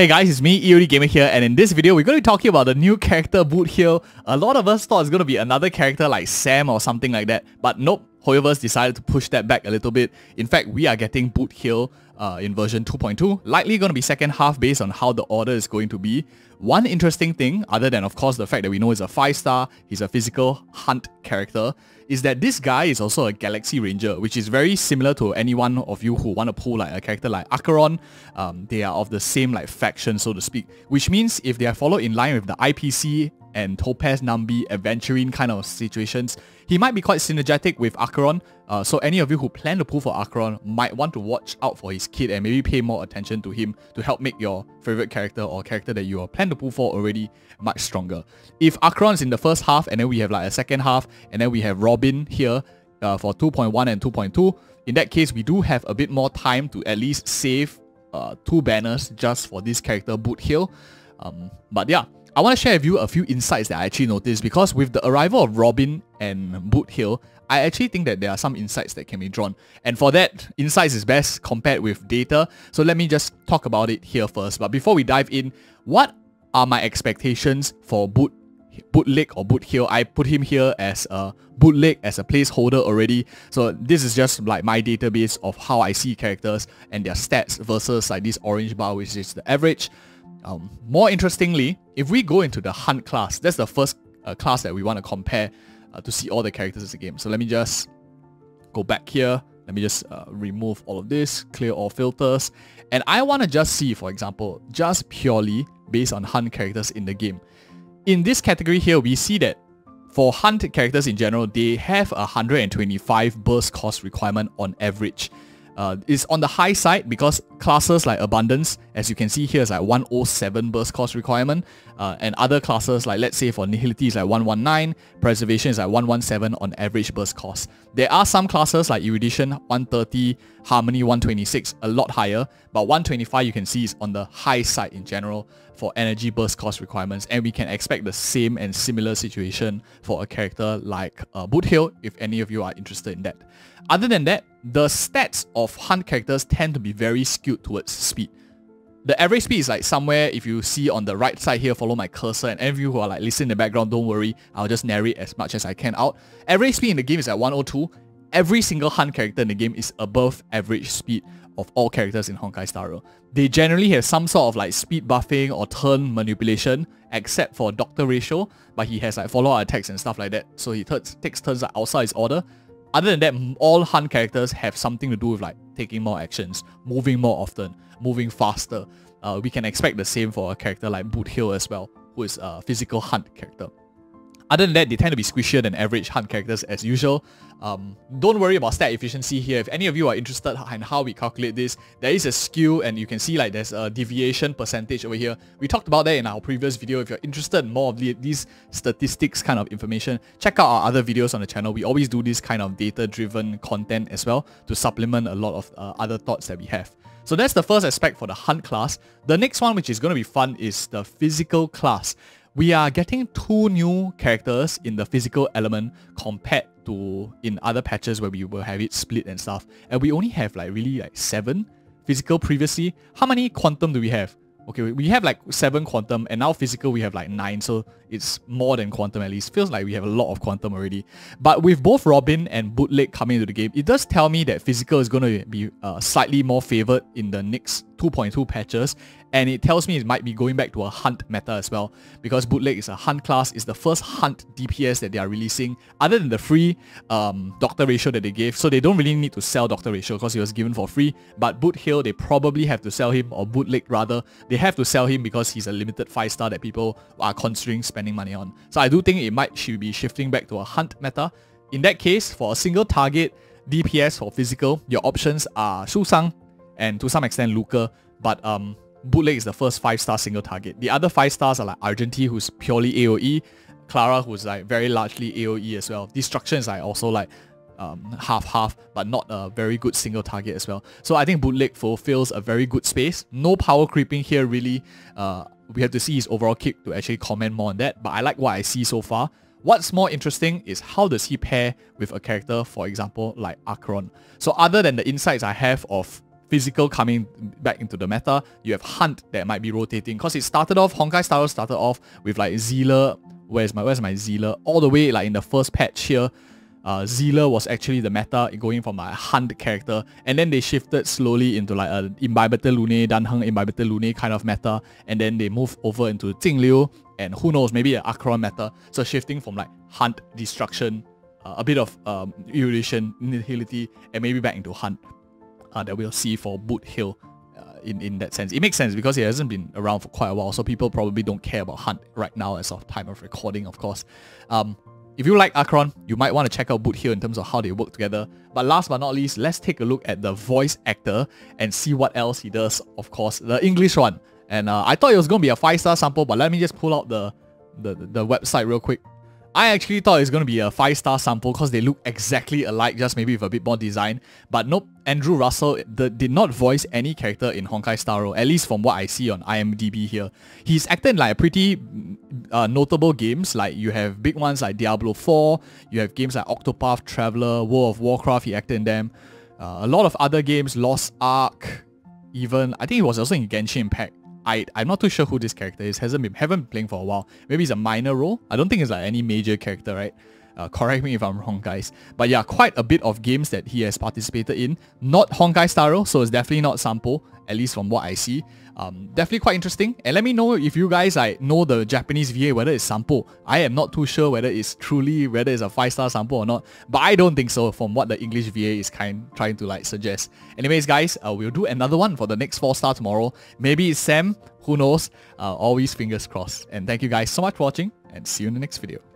Hey guys, it's me, EOD Gamer here, and in this video, we're going to be talking about the new character Boothill. A lot of us thought it's going to be another character like Sam or something like that, but nope, Hoyoverse decided to push that back a little bit. In fact, we are getting Boothill uh, in version 2.2, likely going to be second half based on how the order is going to be. One interesting thing, other than of course the fact that we know he's a 5 star, he's a physical hunt character, is that this guy is also a Galaxy Ranger, which is very similar to any one of you who want to pull like a character like Acheron. Um, they are of the same like faction, so to speak, which means if they are followed in line with the IPC and Topaz Numby adventuring kind of situations, he might be quite synergetic with Acheron. Uh, so any of you who plan to pull for Acheron might want to watch out for his kit and maybe pay more attention to him to help make your favorite character or character that you are plan to pull for already much stronger. If Acheron is in the first half and then we have like a second half and then we have Robin here uh, for 2.1 and 2.2, in that case we do have a bit more time to at least save uh, two banners just for this character Boothill. Um, but yeah, I want to share with you a few insights that I actually noticed because with the arrival of Robin and Boothill, I actually think that there are some insights that can be drawn. And for that, insights is best compared with data. So let me just talk about it here first. But before we dive in, what are my expectations for Boot bootleg or boot heel. i put him here as a bootleg as a placeholder already so this is just like my database of how i see characters and their stats versus like this orange bar which is the average um, more interestingly, if we go into the hunt class, that's the first uh, class that we want to compare uh, to see all the characters in the game. So let me just go back here. Let me just uh, remove all of this, clear all filters. And I want to just see, for example, just purely based on hunt characters in the game. In this category here, we see that for hunt characters in general, they have a 125 burst cost requirement on average uh, is on the high side because classes like Abundance, as you can see here, is like 107 burst cost requirement, uh, and other classes like let's say for Nihility is like 119, Preservation is like 117 on average burst cost. There are some classes like Erudition 130, Harmony 126, a lot higher, but 125 you can see is on the high side in general for energy burst cost requirements, and we can expect the same and similar situation for a character like uh, Boothill if any of you are interested in that. Other than that, the stats of hunt characters tend to be very skewed towards speed. The average speed is like somewhere, if you see on the right side here, follow my cursor, and any of you who are like listening in the background, don't worry, I'll just narrate as much as I can out. Average speed in the game is at 102. Every single hunt character in the game is above average speed of all characters in Honkai Star Rail. They generally have some sort of like speed buffing or turn manipulation, except for Doctor Ratio, but he has like follow-up attacks and stuff like that, so he takes turns like outside his order. Other than that, all hunt characters have something to do with like taking more actions, moving more often, moving faster. Uh, we can expect the same for a character like Boothill as well, who is a physical hunt character. Other than that, they tend to be squishier than average hunt characters as usual. Um, don't worry about stat efficiency here. If any of you are interested in how we calculate this, there is a skew and you can see like there's a deviation percentage over here. We talked about that in our previous video. If you're interested in more of the, these statistics kind of information, check out our other videos on the channel. We always do this kind of data-driven content as well to supplement a lot of uh, other thoughts that we have. So that's the first aspect for the hunt class. The next one, which is going to be fun, is the physical class we are getting two new characters in the physical element compared to in other patches where we will have it split and stuff. And we only have like really like seven physical previously. How many quantum do we have? Okay, we have like 7 quantum and now physical we have like 9 so it's more than quantum at least. Feels like we have a lot of quantum already. But with both Robin and Bootleg coming into the game, it does tell me that physical is going to be uh, slightly more favored in the next 2.2 patches and it tells me it might be going back to a hunt meta as well because bootleg is a hunt class it's the first hunt dps that they are releasing other than the free um, doctor ratio that they gave. So they don't really need to sell doctor ratio because he was given for free. But boothill they probably have to sell him or bootleg rather they have to sell him because he's a limited 5 star that people are considering spending money on. So i do think it might should be shifting back to a hunt meta. In that case for a single target dps for physical your options are Sushang and to some extent Luca but um Bootleg is the first 5-star single target. The other 5 stars are like Argenti, who's purely AoE, Clara, who's like very largely AoE as well. Destruction is like also like um, half-half, but not a very good single target as well. So I think Bootleg fulfills a very good space. No power creeping here really. Uh, we have to see his overall kit to actually comment more on that, but I like what I see so far. What's more interesting is how does he pair with a character, for example, like Acheron. So other than the insights I have of physical coming back into the meta. You have Hunt that might be rotating because it started off, Honkai Star Rail started off with like Seele, where's my where's my Seele? All the way like in the first patch here, uh, Seele was actually the meta going from a Hunt character and then they shifted slowly into like a Imbibitor Lunae, Danheng Imbibitor Lunae kind of meta and then they moved over into Jingliu and who knows, maybe an Acheron meta. So shifting from like Hunt, Destruction, uh, a bit of um, Erudition, Nihility and maybe back into Hunt uh, that we'll see for Boot Hill uh, in, in that sense. It makes sense because it hasn't been around for quite a while, so people probably don't care about Hunt right now as of time of recording, of course. Um, if you like Acheron, you might want to check out Boot Hill in terms of how they work together. But last but not least, let's take a look at the voice actor and see what else he does, of course, the English one. And uh, I thought it was going to be a 5-star Sampo, but let me just pull out the, the, the website real quick. I actually thought it's going to be a 5-star Sampo because they look exactly alike, just maybe with a bit more design. But nope, Andrew Russell the, did not voice any character in Honkai Star Rail, at least from what I see on IMDb here. He's acted in like pretty uh, notable games, like you have big ones like Diablo 4, you have games like Octopath Traveler, World of Warcraft, he acted in them. Uh, a lot of other games, Lost Ark, even, I think he was also in Genshin Impact. I, I'm not too sure who this character is. Hasn't been haven't been playing for a while. Maybe it's a minor role. I don't think it's like any major character, right? Uh, correct me if I'm wrong, guys. But yeah, quite a bit of games that he has participated in. Not Honkai Star so it's definitely not Sampo, at least from what I see. Um, definitely quite interesting. And let me know if you guys like know the Japanese VA, whether it's Sampo. I am not too sure whether it's truly, whether it's a 5-star Sampo or not. But I don't think so from what the English VA is kind trying to like suggest. Anyways, guys, uh, we'll do another one for the next 4-star tomorrow. Maybe it's Sam, who knows? Uh, always fingers crossed. And thank you guys so much for watching and see you in the next video.